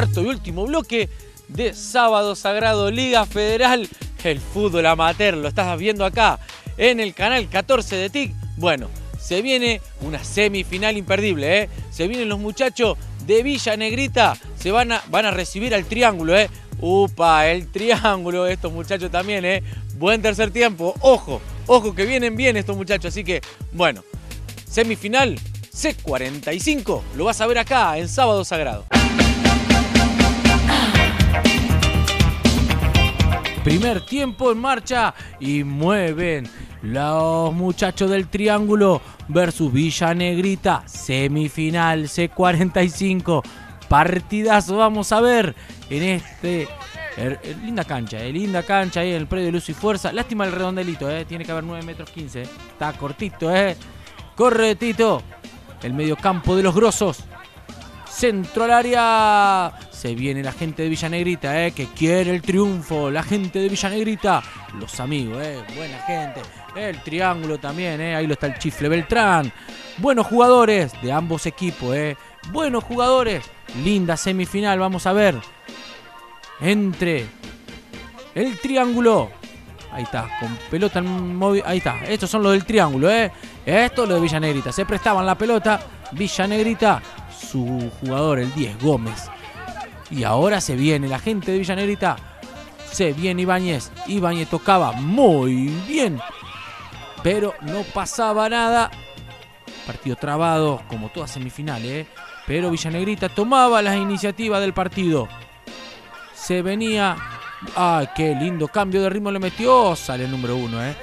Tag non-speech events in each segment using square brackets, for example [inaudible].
cuarto y último bloque de Sábado Sagrado Liga Federal, el fútbol amateur, lo estás viendo acá en el canal 14 de TIC. Bueno, se viene una semifinal imperdible, ¿eh? Se vienen los muchachos de Villa Negrita, se van a, van a recibir al triángulo, ¿eh? Upa, el triángulo, estos muchachos también, ¿eh? Buen tercer tiempo, ojo, ojo que vienen bien estos muchachos, así que, bueno, semifinal C45, lo vas a ver acá en Sábado Sagrado. Primer tiempo en marcha y mueven los muchachos del Triángulo versus Villa Negrita. Semifinal C45. Partidazo vamos a ver en este... linda cancha, eh, linda cancha ahí en el predio Luz y Fuerza. Lástima el redondelito, eh, tiene que haber 9 metros 15. Está cortito, eh. Corretito. El medio campo de los grosos. Centro al área. Se viene la gente de Villanegrita, eh, que quiere el triunfo. La gente de Villanegrita. Los amigos, eh, buena gente. El triángulo también, eh. Ahí lo está el chifle Beltrán. Buenos jugadores de ambos equipos, eh. Buenos jugadores. Linda semifinal, vamos a ver. Entre el triángulo. Ahí está, con pelota en móvil. Ahí está, estos son los del triángulo, ¿eh? Esto es lo de Villanegrita. Se prestaban la pelota. Villanegrita su jugador, el 10, Gómez. Y ahora se viene la gente de Villanerita. Se viene Ibáñez. Ibáñez tocaba muy bien. Pero no pasaba nada. Partido trabado, como todas semifinales. ¿eh? Pero Villanegrita tomaba las iniciativas del partido. Se venía. ¡Ay, qué lindo cambio de ritmo le metió! Sale el número uno, ¿eh?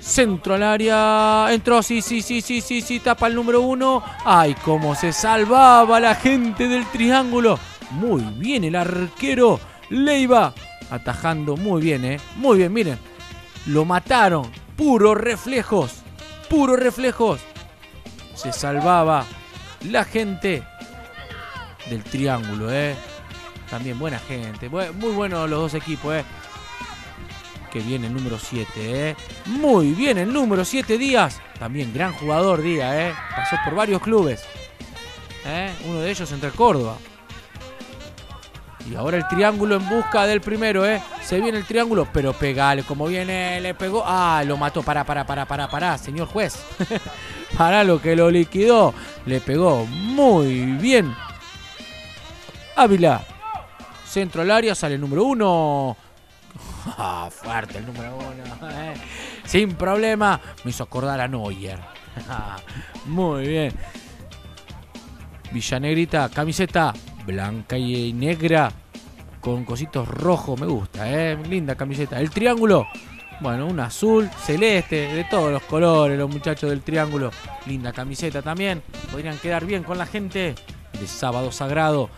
Centro al área. Entró, sí, sí, sí, sí, sí, sí. Tapa el número uno. Ay, cómo se salvaba la gente del triángulo. Muy bien el arquero Leiva. Atajando muy bien, ¿eh? Muy bien, miren. Lo mataron. Puros reflejos. Puros reflejos. Se salvaba la gente del triángulo, ¿eh? También buena gente. Muy buenos los dos equipos, ¿eh? que viene el número 7, ¿eh? Muy bien el número 7 Díaz. También gran jugador Díaz, ¿eh? Pasó por varios clubes. ¿eh? Uno de ellos entre Córdoba. Y ahora el triángulo en busca del primero, ¿eh? Se viene el triángulo, pero pegale. Como viene, le pegó. Ah, lo mató. Para, para, para, para, para, señor juez. [laughs] para lo que lo liquidó. Le pegó muy bien. Ávila. Centro al área, sale el número uno. [laughs] Ah, fuerte el número uno. [laughs] Eh. Sin problema. Me hizo acordar a Neuer. Muy bien. Villanegrita, camiseta blanca y negra con cositos rojos. Me gusta, ¿eh? Linda camiseta. El triángulo. Bueno, un azul, celeste, de todos los colores, los muchachos del triángulo. Linda camiseta también. Podrían quedar bien con la gente de Sábado Sagrado.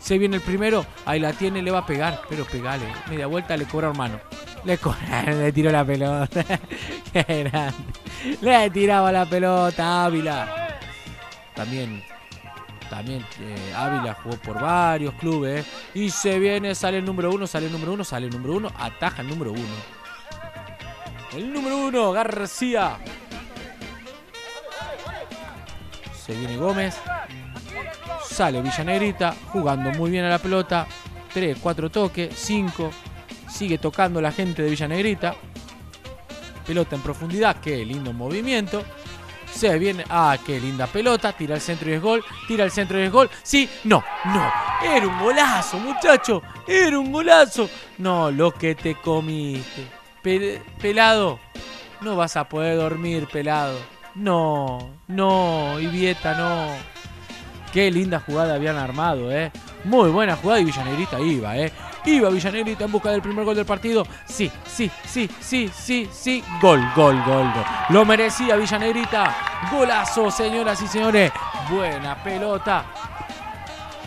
Se viene el primero, ahí la tiene, le va a pegar, pero pegale. Media vuelta le cobra hermano. Le, [laughs] le tiró la pelota. [laughs] Le tiraba la pelota Ávila. También, también eh, Ávila jugó por varios clubes. Y se viene, sale el número uno, sale el número uno, sale el número uno, ataja el número uno. El número uno, García. Se viene Gómez. Sale Villanegrita jugando muy bien a la pelota. 3, 4 toques, 5. Sigue tocando la gente de Villanegrita. Pelota en profundidad, qué lindo movimiento. Se viene, ah, qué linda pelota. Tira al centro y es gol. Tira al centro y es gol. Sí, no, no. Era un golazo, muchacho. Era un golazo. No, lo que te comiste. pelado, no vas a poder dormir, pelado. No, no, Ivieta, no. Qué linda jugada habían armado, ¿eh? Muy buena jugada y Villanegrita iba, ¿eh? Iba Villanegrita en busca del primer gol del partido. Sí, sí, sí, sí, sí, sí. Gol, gol, gol, gol. Lo merecía Villanegrita. Golazo, señoras y señores. Buena pelota.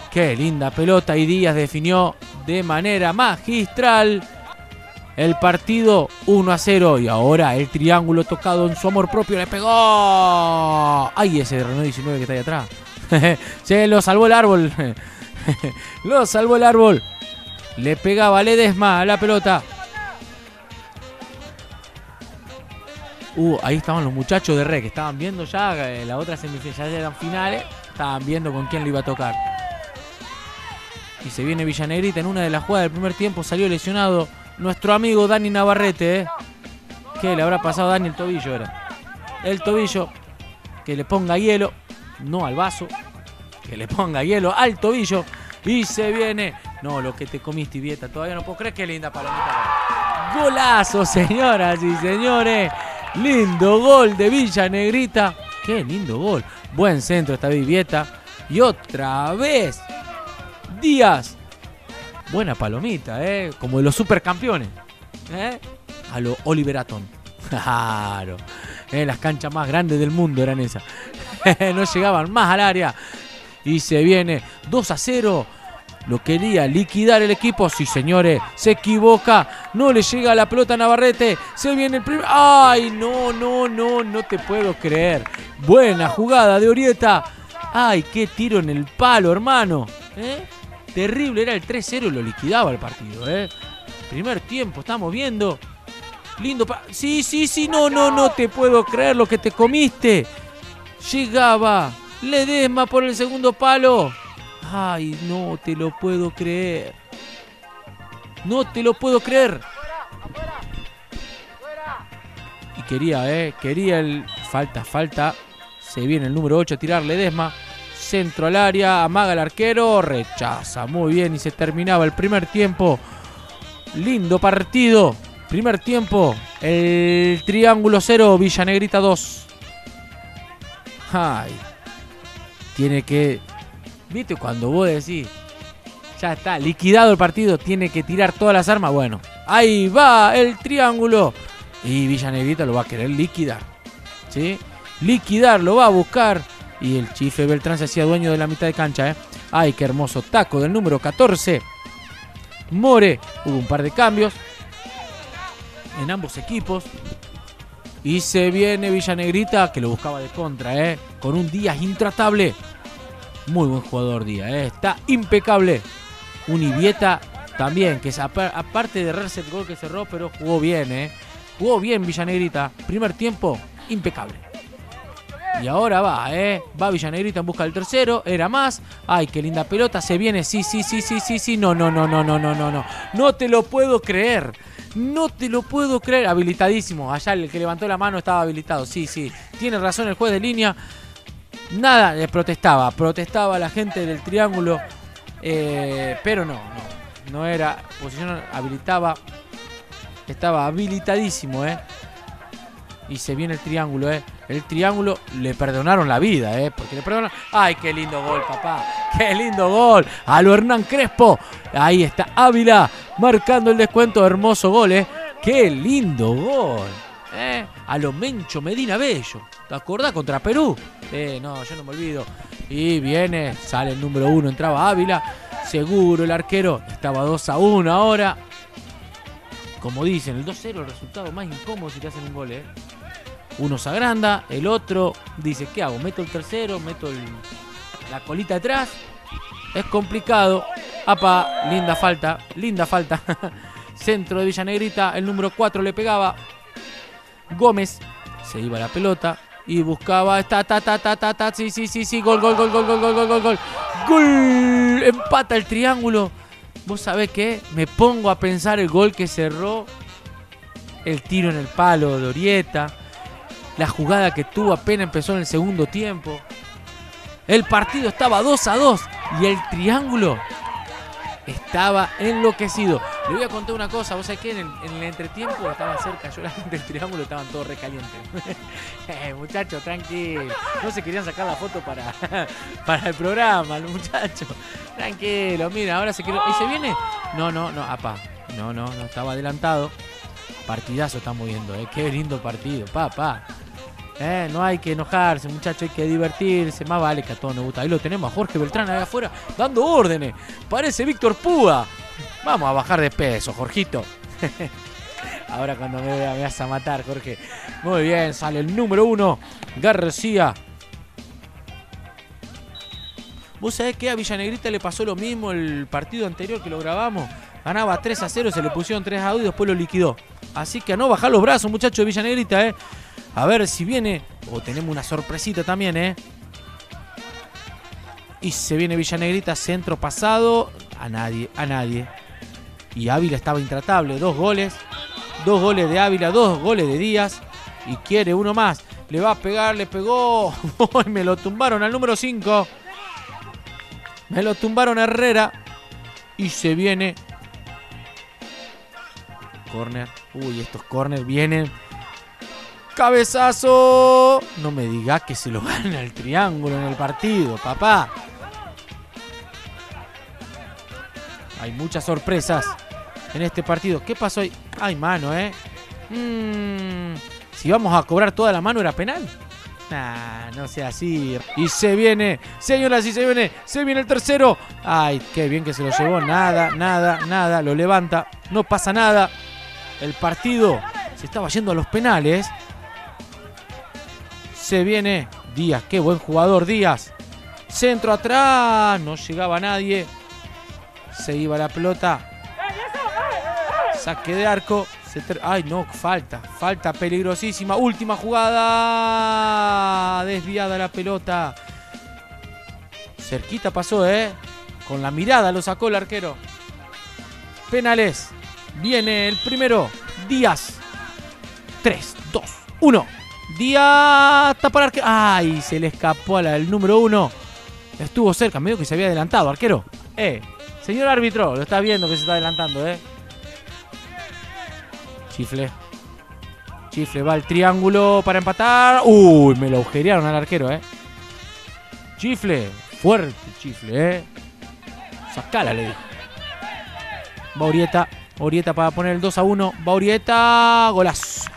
Qué linda pelota. Y Díaz definió de manera magistral el partido 1 a 0. Y ahora el triángulo tocado en su amor propio le pegó. Ay, ese Renault 19 que está ahí atrás. [laughs] Se lo salvó el árbol. [laughs] lo salvó el árbol. Le pegaba Ledesma a la pelota. Uh, ahí estaban los muchachos de Re que estaban viendo ya eh, la otra semifinal, ya eran finales. Estaban viendo con quién le iba a tocar. Y se viene Villanegrita en una de las jugadas del primer tiempo. Salió lesionado nuestro amigo Dani Navarrete. ¿eh? ¿Qué le habrá pasado a Dani el tobillo? Era el tobillo. Que le ponga hielo. No al vaso. Que le ponga hielo al tobillo. Y se viene. No, lo que te comiste, Vieta. Todavía no puedo creer que linda palomita. Golazo, señoras y señores. Lindo gol de Villa Negrita. Qué lindo gol. Buen centro esta Vivieta. Y otra vez. Díaz. Buena palomita, ¿eh? Como de los supercampeones. ¿eh? A lo Oliver Aton. [laughs] Claro. ¿eh? Las canchas más grandes del mundo eran esas. [laughs] no llegaban más al área. Y se viene 2 a 0. Lo quería liquidar el equipo. Sí, señores, se equivoca. No le llega la pelota a Navarrete. Se viene el primer. ¡Ay, no, no, no! No te puedo creer. Buena jugada de Orieta. ¡Ay, qué tiro en el palo, hermano! ¿Eh? Terrible, era el 3-0 y lo liquidaba el partido. ¿eh? Primer tiempo, estamos viendo. Lindo. sí, sí, sí, no, no, no te puedo creer lo que te comiste. Llegaba Ledesma por el segundo palo. Ay, no te lo puedo creer. No te lo puedo creer. Y quería, eh, quería el falta, falta. Se viene el número 8 a tirar Ledesma. Centro al área, amaga el arquero, rechaza muy bien y se terminaba el primer tiempo. Lindo partido. Primer tiempo, el triángulo 0, Villanegrita 2. Ay, tiene que ¿Viste cuando vos decís, ya está, liquidado el partido, tiene que tirar todas las armas? Bueno, ahí va el triángulo. Y Villanegrita lo va a querer liquidar. ¿Sí? Liquidar, lo va a buscar. Y el Chife Beltrán se hacía dueño de la mitad de cancha. ¿eh? Ay, qué hermoso taco del número 14. More, hubo un par de cambios en ambos equipos. Y se viene Villanegrita, que lo buscaba de contra, ¿eh? con un Díaz intratable. Muy buen jugador Díaz, ¿eh? está impecable. Univieta también, que es aparte de el gol que cerró, pero jugó bien, ¿eh? Jugó bien Villanegrita. Primer tiempo, impecable. Y ahora va, ¿eh? Va Villanegrita en busca del tercero. Era más. Ay, qué linda pelota. Se viene. Sí, sí, sí, sí, sí, sí. No, no, no, no, no, no, no, no. No te lo puedo creer. No te lo puedo creer. Habilitadísimo. Allá el que levantó la mano estaba habilitado. Sí, sí. Tiene razón el juez de línea. Nada, le protestaba, protestaba la gente del triángulo, eh, pero no, no, no era posición habilitaba, estaba habilitadísimo, ¿eh? Y se viene el triángulo, ¿eh? El triángulo le perdonaron la vida, ¿eh? Porque le perdonaron. ¡Ay, qué lindo gol, papá! ¡Qué lindo gol! A lo Hernán Crespo. Ahí está Ávila marcando el descuento. Hermoso gol, ¿eh? ¡Qué lindo gol! ¿Eh? A lo Mencho Medina Bello. ¿Te acordás? Contra Perú. Eh, no, yo no me olvido. Y viene, sale el número uno, entraba Ávila. Seguro el arquero. Estaba 2 a 1 ahora. Como dicen, el 2-0 el resultado más incómodo si te hacen un gol, ¿eh? Uno se agranda, el otro dice, ¿qué hago? ¿Meto el tercero? ¿Meto la colita atrás? Es complicado. Apa, linda falta, linda falta. [laughs] Centro de Villanegrita, el número 4 le pegaba. Gómez se iba la pelota y buscaba ta ta ta ta ta ta sí sí sí sí gol gol gol gol gol gol gol gol gol. Gol empata el triángulo. Vos sabés qué me pongo a pensar el gol que cerró el tiro en el palo de Orieta la jugada que tuvo apenas empezó en el segundo tiempo. El partido estaba 2 a 2 y el triángulo estaba enloquecido. Le voy a contar una cosa, vos sabés que en el, entretiempo estaba cerca, yo la del triángulo estaban todos recalientes. [laughs] eh, muchachos, tranquilo. No se querían sacar la foto para, [laughs] para el programa, los muchachos. Tranquilo, mira, ahora se quiere. ¿Y se viene? No, no, no, apa. No, no, no, estaba adelantado. Partidazo estamos viendo, eh. Qué lindo partido, papá. Eh, no hay que enojarse, muchachos, hay que divertirse. Más vale que a todos nos gusta. Ahí lo tenemos a Jorge Beltrán allá afuera dando órdenes. Parece Víctor Púa. Vamos a bajar de peso, Jorgito. [laughs] Ahora cuando me vea me vas a matar, Jorge. Muy bien, sale el número uno, García. ¿Vos sabés que a Villanegrita le pasó lo mismo el partido anterior que lo grabamos? Ganaba 3 a 0, se le pusieron 3 a 2 y después lo liquidó. Así que a no bajar los brazos, muchachos de Villanegrita, ¿eh? A ver si viene. O tenemos una sorpresita también, ¿eh? Y se viene Villanegrita, centro pasado. A nadie, a nadie. Y Ávila estaba intratable. Dos goles. Dos goles de Ávila, dos goles de Díaz. Y quiere uno más. Le va a pegar, le pegó. [laughs] Me lo tumbaron al número 5. Me lo tumbaron a Herrera. Y se viene. Corner. Uy, estos corners vienen. Cabezazo. No me digas que se lo gana el triángulo en el partido, papá. Hay muchas sorpresas en este partido. ¿Qué pasó ahí? Hay mano, ¿eh? Mm, si vamos a cobrar toda la mano, ¿era penal? Nah, no sea así. Y se viene, señoras y se viene, se viene el tercero. Ay, qué bien que se lo llevó. Nada, nada, nada. Lo levanta. No pasa nada. El partido se estaba yendo a los penales. Se viene Díaz, qué buen jugador Díaz. Centro atrás, no llegaba nadie. Se iba la pelota. Saque de arco. Ay, no, falta. Falta peligrosísima. Última jugada. Desviada la pelota. Cerquita pasó, ¿eh? Con la mirada lo sacó el arquero. Penales. Viene el primero. Díaz. 3, 2, 1. Díaz para arquero. Ay, se le escapó al número 1. Estuvo cerca, medio que se había adelantado, arquero. Eh, señor árbitro, lo está viendo que se está adelantando, ¿eh? Chifle. Chifle va al triángulo para empatar. Uy, me lo agujerearon al arquero, ¿eh? Chifle. Fuerte chifle, ¿eh? Sacala, le dijo. Baurieta. Orieta para poner el 2 a 1. Baurieta. Golazo.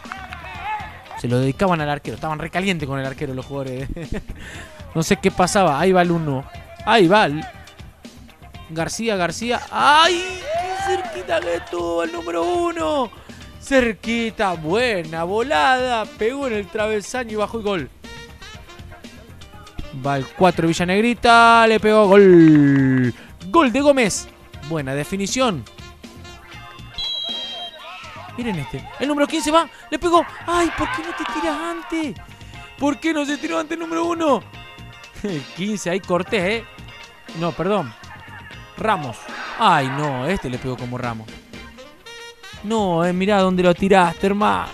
Se lo dedicaban al arquero. Estaban recalientes con el arquero los jugadores. ¿eh? [laughs] no sé qué pasaba. Ahí va el 1. Ahí va. El... García, García. ¡Ay! ¡Qué cerquita que estuvo el número 1! Cerquita, buena volada. Pegó en el travesaño y bajó el gol. Va el 4 Villanegrita. Le pegó gol. Gol de Gómez. Buena definición. Miren este. El número 15 va. Le pegó. Ay, ¿por qué no te tiras antes? ¿Por qué no se tiró antes el número 1? El 15, ahí corté, ¿eh? No, perdón. Ramos. Ay, no, este le pegó como Ramos. No, eh, mirá dónde lo tiraste, hermano.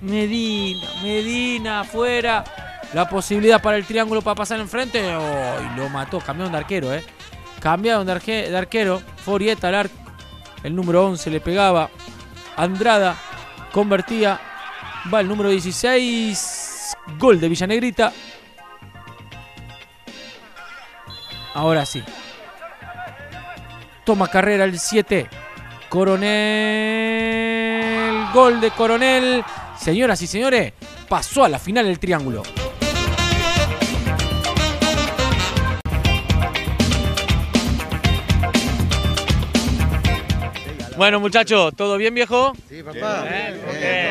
Medina, Medina, afuera. La posibilidad para el triángulo para pasar enfrente. ¡Ay! lo mató. Cambiaron de arquero, ¿eh? Cambiaron de, arquero. Forieta, el, el número 11 le pegaba. Andrada convertía. Va el número 16. Gol de Villanegrita. Ahora sí. Toma carrera el 7. Coronel. Gol de Coronel. Señoras y señores, pasó a la final el triángulo. Bueno, muchachos, ¿todo bien, viejo? Sí, papá. ¿Eh?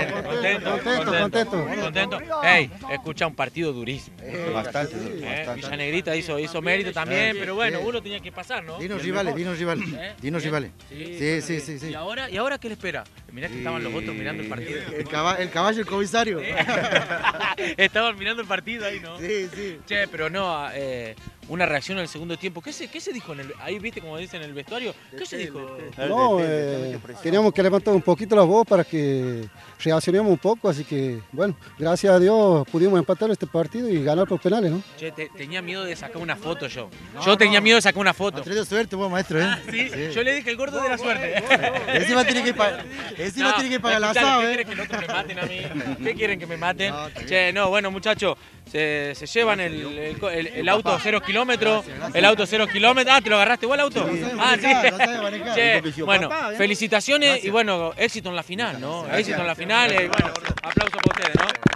Contento, contento, contento, contento. Hey, escucha un partido durísimo. bastante, ¿Eh? Villanegrita hizo, hizo mérito también, pero bueno, uno tenía que pasar, ¿no? Dinos rivales, dinos rivales. ¿Eh? Dinos rivales. Sí, sí, sí, sí, ¿Y ahora, ¿Y ahora qué le espera? Mirá que estaban los otros mirando el partido. El, caballo, el caballo, el comisario. [laughs] estaban mirando el partido ahí, ¿no? Sí, sí. Che, pero no, eh, una reacción en el segundo tiempo. ¿Qué se, qué se dijo en el, ahí, viste, como dicen en el vestuario? ¿Qué se dijo? No, eh, teníamos que levantar un poquito la voz para que reaccionemos un poco, así que, bueno, gracias a Dios pudimos empatar este partido y ganar por penales, ¿no? Che, tenía miedo de sacar una foto yo. yo tenía miedo de sacar una foto. Ha tenido suerte vos, maestro, ¿eh? Ah, ¿sí? Yo le dije el gordo de la suerte. [laughs] Encima tiene que pagar, encima tiene que pagar la asado, ¿Qué ¿eh? quieren que el otro me maten a mí? ¿Qué quieren que me maten? che, no, bueno, muchachos, se, se, llevan el, el, el, el auto cero kilómetros. El auto cero kilómetros. Ah, ¿te lo agarraste vos el auto? ah, sí. Che, bueno, felicitaciones y bueno, éxito en la final, ¿no? Éxito en la final. Y bueno, aplauso para ustedes, ¿no?